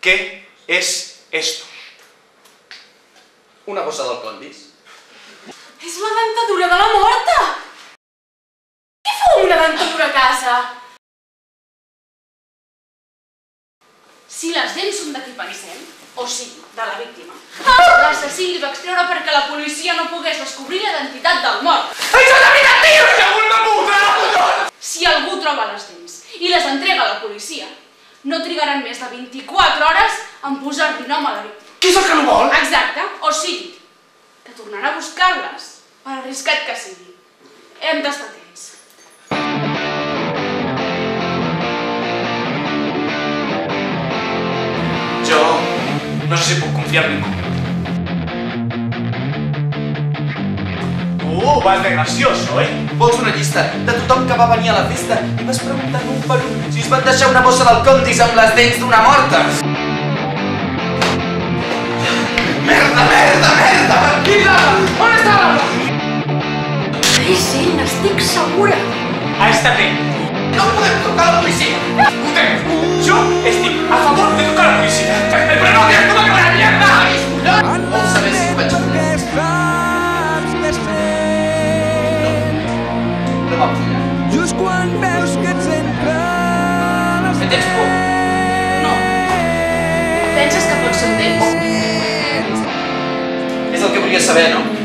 ¿Qué es esto? Una bossa del Condis. És la dentadura de la morta! Què fa una dentadura a casa? Si les dents són de qui pensem, o sigui, de la víctima, l'assassí li va extreure perquè la policia no pogués descobrir la identitat del mort. ¡Això és la veritat, tio! Puta! Si algú troba les dents i les entrega a la policia, no trigaran més de 24 hores en posar-li nom a la víctima. Qui és el que no vol? Exacte, o sigui, que tornarà a buscar-les, per arriscat que sigui. Hem d'estar atents. Jo no sé si puc confiar en ningú. Uh, vas de gracioso, eh? Vols una llista de tothom que va venir a la festa i vas preguntar un per un si us van deixar una bossa del Condis amb les dents d'una morta? Merda, merda, merda! L'ala? On està l'ala? És ell, n'estic segura. Ha estat ell. No podem trucar a la policia! Usted, yo Just quan veus que et centres Que tens por? No. Penses que pot ser un? És el que volia saber, no?